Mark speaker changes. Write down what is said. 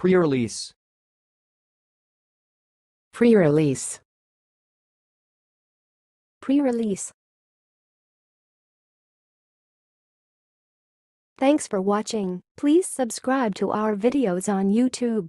Speaker 1: Pre-release.
Speaker 2: Pre-release.
Speaker 3: Pre-release. Thanks for watching. Please subscribe to our videos on YouTube.